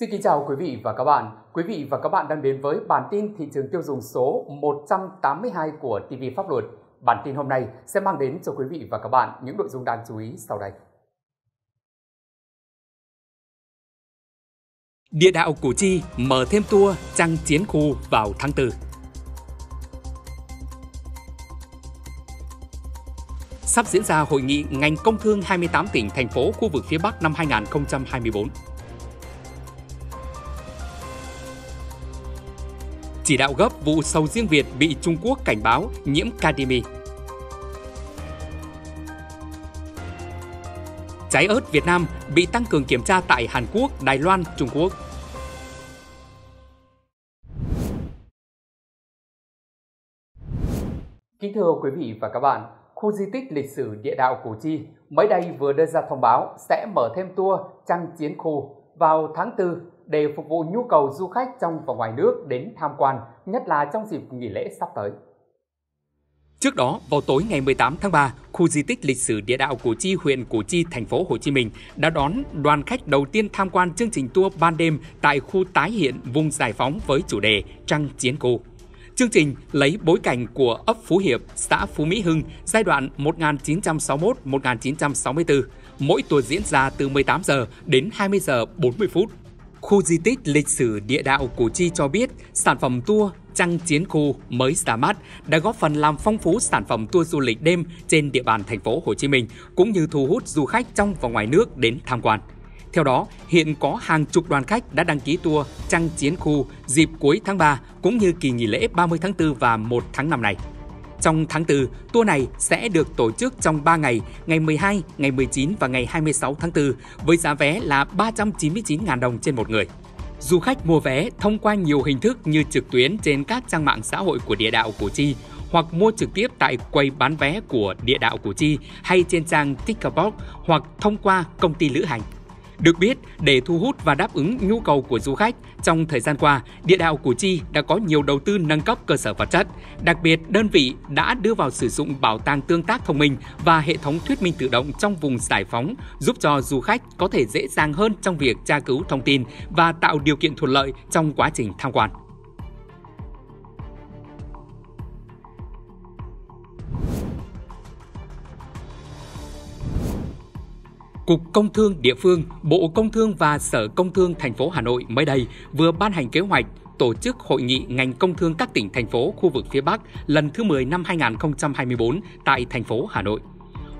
Xin kính chào quý vị và các bạn. Quý vị và các bạn đang đến với bản tin thị trường tiêu dùng số 182 của TV Pháp luật. Bản tin hôm nay sẽ mang đến cho quý vị và các bạn những nội dung đáng chú ý sau đây. Địa đạo Củ Chi mở thêm tour trăng chiến khu vào tháng 4. Sắp diễn ra hội nghị ngành công thương 28 tỉnh, thành phố, khu vực phía Bắc năm 2024. Chỉ đạo gấp vụ sầu riêng Việt bị Trung Quốc cảnh báo nhiễm cadimi. Trái ớt Việt Nam bị tăng cường kiểm tra tại Hàn Quốc, Đài Loan, Trung Quốc. Kính thưa quý vị và các bạn, khu di tích lịch sử địa đạo Củ Chi mới đây vừa đưa ra thông báo sẽ mở thêm tour trăng chiến khu vào tháng 4 để phục vụ nhu cầu du khách trong và ngoài nước đến tham quan, nhất là trong dịp nghỉ lễ sắp tới. Trước đó, vào tối ngày 18 tháng 3, khu di tích lịch sử địa đạo Củ Chi, huyện Củ Chi, thành phố Hồ Chí Minh đã đón đoàn khách đầu tiên tham quan chương trình tour ban đêm tại khu tái hiện vùng giải phóng với chủ đề Trăng Chiến Cô. Chương trình lấy bối cảnh của ấp Phú Hiệp, xã Phú Mỹ Hưng giai đoạn 1961-1964. Mỗi tour diễn ra từ 18 giờ đến 20 giờ 40 phút. Khu di tích lịch sử địa đạo Củ Chi cho biết sản phẩm tour Trăng Chiến Khu mới ra mắt đã góp phần làm phong phú sản phẩm tour du lịch đêm trên địa bàn thành phố Hồ Chí Minh cũng như thu hút du khách trong và ngoài nước đến tham quan. Theo đó, hiện có hàng chục đoàn khách đã đăng ký tour Trăng Chiến Khu dịp cuối tháng 3 cũng như kỳ nghỉ lễ 30 tháng 4 và 1 tháng 5 này. Trong tháng 4, tour này sẽ được tổ chức trong 3 ngày, ngày 12, ngày 19 và ngày 26 tháng 4 với giá vé là 399.000 đồng trên một người. Du khách mua vé thông qua nhiều hình thức như trực tuyến trên các trang mạng xã hội của địa đạo Củ Chi hoặc mua trực tiếp tại quầy bán vé của địa đạo Củ Chi hay trên trang Ticketbox hoặc thông qua công ty lữ hành. Được biết, để thu hút và đáp ứng nhu cầu của du khách, trong thời gian qua, địa đạo Củ Chi đã có nhiều đầu tư nâng cấp cơ sở vật chất. Đặc biệt, đơn vị đã đưa vào sử dụng bảo tàng tương tác thông minh và hệ thống thuyết minh tự động trong vùng giải phóng, giúp cho du khách có thể dễ dàng hơn trong việc tra cứu thông tin và tạo điều kiện thuận lợi trong quá trình tham quan. Cục Công Thương địa phương, Bộ Công Thương và Sở Công Thương thành phố Hà Nội mới đây vừa ban hành kế hoạch tổ chức hội nghị ngành công thương các tỉnh thành phố khu vực phía Bắc lần thứ 10 năm 2024 tại thành phố Hà Nội.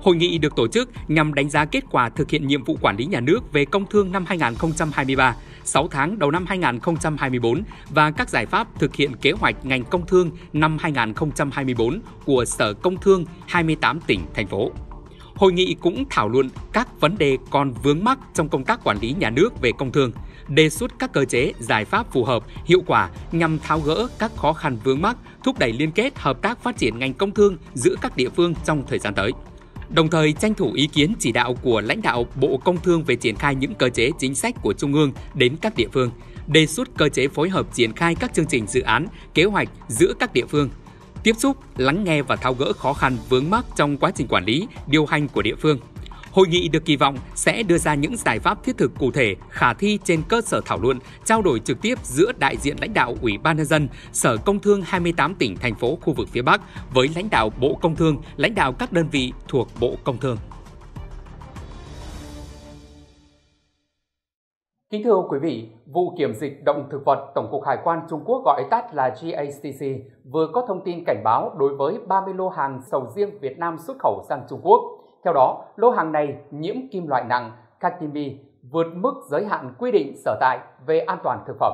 Hội nghị được tổ chức nhằm đánh giá kết quả thực hiện nhiệm vụ quản lý nhà nước về công thương năm 2023, 6 tháng đầu năm 2024 và các giải pháp thực hiện kế hoạch ngành công thương năm 2024 của Sở Công Thương 28 tỉnh thành phố. Hội nghị cũng thảo luận các vấn đề còn vướng mắc trong công tác quản lý nhà nước về công thương, đề xuất các cơ chế, giải pháp phù hợp, hiệu quả nhằm tháo gỡ các khó khăn vướng mắc, thúc đẩy liên kết hợp tác phát triển ngành công thương giữa các địa phương trong thời gian tới. Đồng thời tranh thủ ý kiến chỉ đạo của lãnh đạo Bộ Công Thương về triển khai những cơ chế chính sách của Trung ương đến các địa phương, đề xuất cơ chế phối hợp triển khai các chương trình dự án, kế hoạch giữa các địa phương, tiếp xúc, lắng nghe và tháo gỡ khó khăn vướng mắc trong quá trình quản lý, điều hành của địa phương. Hội nghị được kỳ vọng sẽ đưa ra những giải pháp thiết thực cụ thể, khả thi trên cơ sở thảo luận, trao đổi trực tiếp giữa đại diện lãnh đạo Ủy ban nhân dân, Sở Công Thương 28 tỉnh thành phố khu vực phía Bắc với lãnh đạo Bộ Công Thương, lãnh đạo các đơn vị thuộc Bộ Công Thương. Kính thưa quý vị, vụ kiểm dịch động thực vật Tổng cục Hải quan Trung Quốc gọi tắt là GACC vừa có thông tin cảnh báo đối với 30 lô hàng sầu riêng Việt Nam xuất khẩu sang Trung Quốc. Theo đó, lô hàng này nhiễm kim loại nặng cadmium vượt mức giới hạn quy định sở tại về an toàn thực phẩm.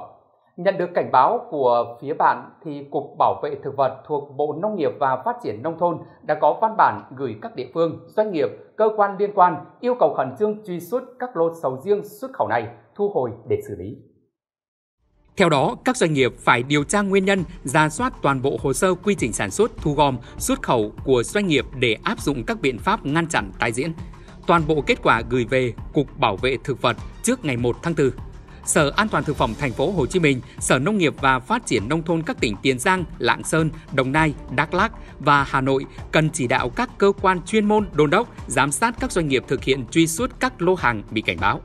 Nhận được cảnh báo của phía bạn thì Cục Bảo vệ Thực vật thuộc Bộ Nông nghiệp và Phát triển Nông thôn đã có văn bản gửi các địa phương, doanh nghiệp, cơ quan liên quan yêu cầu khẩn trương truy xuất các lô sầu riêng xuất khẩu này, thu hồi để xử lý. Theo đó, các doanh nghiệp phải điều tra nguyên nhân, ra soát toàn bộ hồ sơ quy trình sản xuất, thu gom, xuất khẩu của doanh nghiệp để áp dụng các biện pháp ngăn chặn tái diễn. Toàn bộ kết quả gửi về Cục Bảo vệ Thực vật trước ngày 1 tháng 4. Sở An toàn thực phẩm thành phố Hồ Chí Minh, Sở Nông nghiệp và Phát triển nông thôn các tỉnh Tiền Giang, Lạng Sơn, Đồng Nai, Đắk Lắk và Hà Nội cần chỉ đạo các cơ quan chuyên môn đôn đốc giám sát các doanh nghiệp thực hiện truy xuất các lô hàng bị cảnh báo.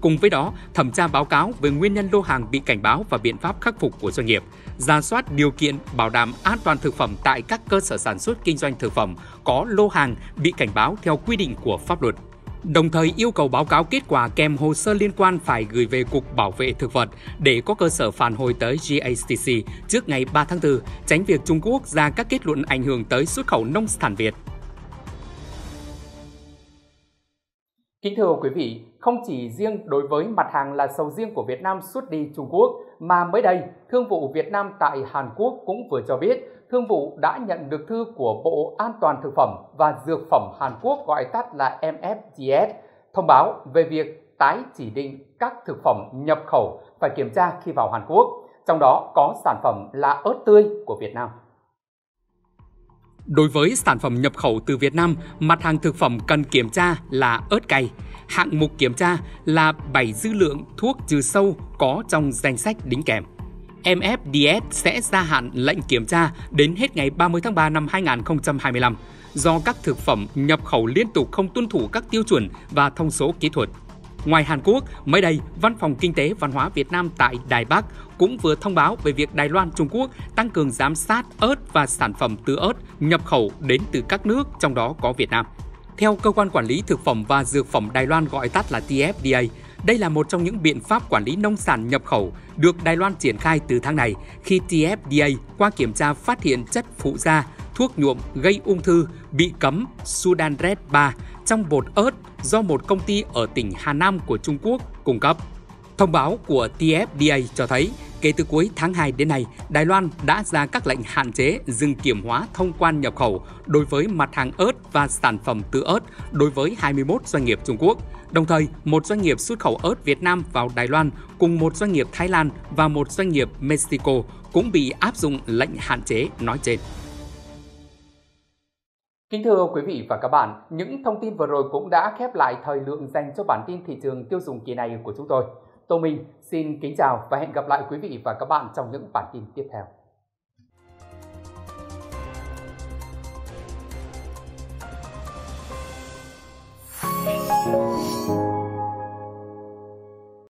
Cùng với đó, thẩm tra báo cáo về nguyên nhân lô hàng bị cảnh báo và biện pháp khắc phục của doanh nghiệp, ra soát điều kiện bảo đảm an toàn thực phẩm tại các cơ sở sản xuất kinh doanh thực phẩm có lô hàng bị cảnh báo theo quy định của pháp luật. Đồng thời yêu cầu báo cáo kết quả kèm hồ sơ liên quan phải gửi về Cục Bảo vệ Thực vật để có cơ sở phản hồi tới GACC trước ngày 3 tháng 4, tránh việc Trung Quốc ra các kết luận ảnh hưởng tới xuất khẩu nông sản Việt. Kính thưa quý vị, không chỉ riêng đối với mặt hàng là sầu riêng của Việt Nam xuất đi Trung Quốc, mà mới đây, Thương vụ Việt Nam tại Hàn Quốc cũng vừa cho biết Thương vụ đã nhận được thư của Bộ An toàn Thực phẩm và Dược phẩm Hàn Quốc gọi tắt là MFGS thông báo về việc tái chỉ định các thực phẩm nhập khẩu phải kiểm tra khi vào Hàn Quốc, trong đó có sản phẩm là ớt tươi của Việt Nam. Đối với sản phẩm nhập khẩu từ Việt Nam, mặt hàng thực phẩm cần kiểm tra là ớt cay. Hạng mục kiểm tra là 7 dư lượng thuốc trừ sâu có trong danh sách đính kèm. MFDS sẽ gia hạn lệnh kiểm tra đến hết ngày 30 tháng 3 năm 2025 do các thực phẩm nhập khẩu liên tục không tuân thủ các tiêu chuẩn và thông số kỹ thuật. Ngoài Hàn Quốc, mới đây, Văn phòng Kinh tế Văn hóa Việt Nam tại Đài Bắc cũng vừa thông báo về việc Đài Loan Trung Quốc tăng cường giám sát ớt và sản phẩm từ ớt nhập khẩu đến từ các nước trong đó có Việt Nam. Theo cơ quan quản lý thực phẩm và dược phẩm Đài Loan gọi tắt là TFDA, đây là một trong những biện pháp quản lý nông sản nhập khẩu được Đài Loan triển khai từ tháng này khi TFDA qua kiểm tra phát hiện chất phụ da, thuốc nhuộm gây ung thư bị cấm Sudan Red 3 trong bột ớt do một công ty ở tỉnh Hà Nam của Trung Quốc cung cấp. Thông báo của TFDA cho thấy, kể từ cuối tháng 2 đến nay, Đài Loan đã ra các lệnh hạn chế dừng kiểm hóa thông quan nhập khẩu đối với mặt hàng ớt và sản phẩm từ ớt đối với 21 doanh nghiệp Trung Quốc. Đồng thời, một doanh nghiệp xuất khẩu ớt Việt Nam vào Đài Loan cùng một doanh nghiệp Thái Lan và một doanh nghiệp Mexico cũng bị áp dụng lệnh hạn chế nói trên. Kính thưa quý vị và các bạn, những thông tin vừa rồi cũng đã khép lại thời lượng dành cho bản tin thị trường tiêu dùng kỳ này của chúng tôi. Tô Minh xin kính chào và hẹn gặp lại quý vị và các bạn trong những bản tin tiếp theo.